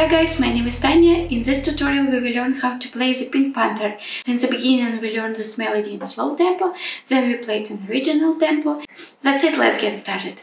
Hi guys, my name is Tanya. In this tutorial we will learn how to play the Pink Panther. In the beginning we learned this melody in slow tempo, then we played in original tempo. That's it, let's get started.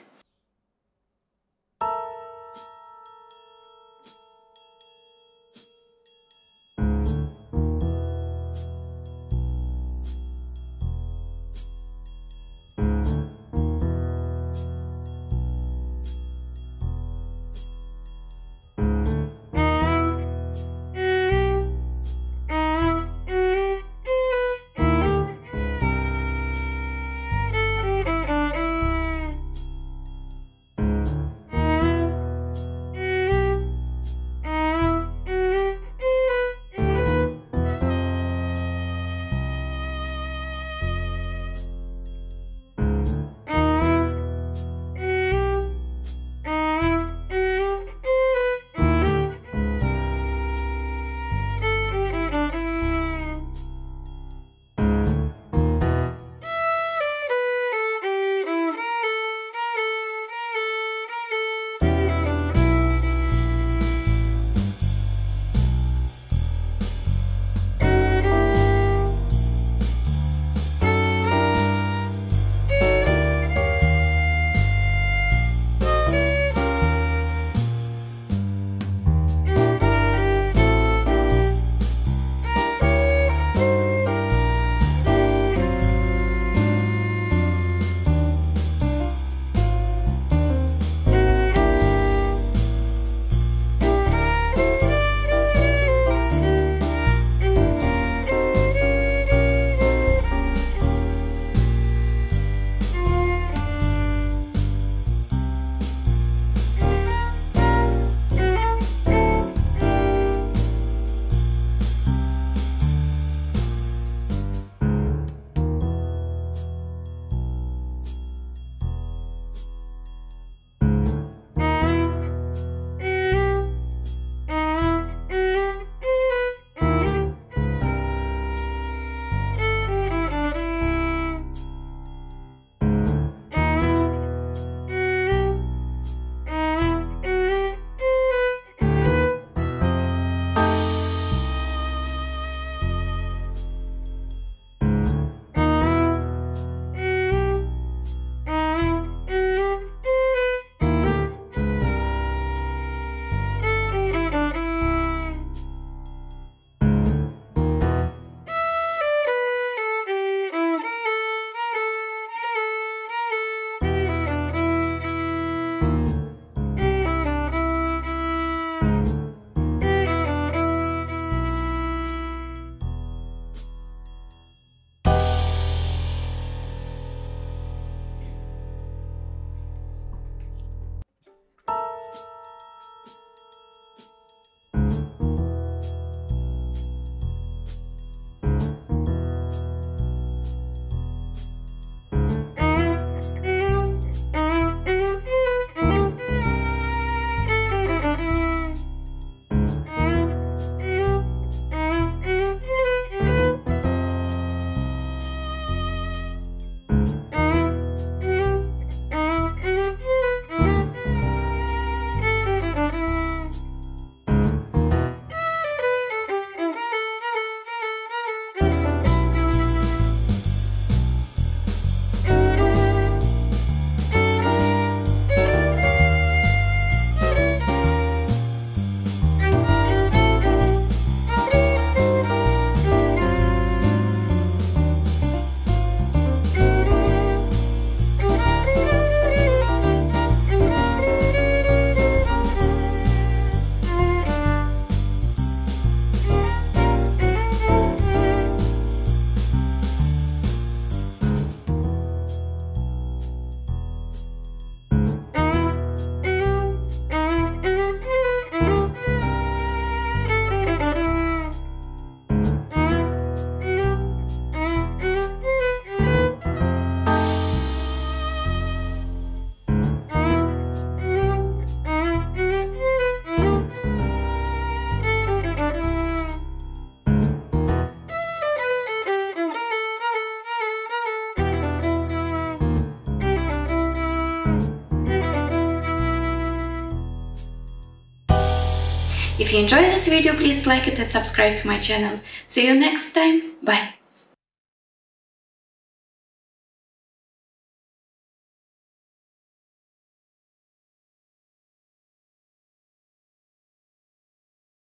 If you enjoyed this video, please like it and subscribe to my channel. See you next time. Bye!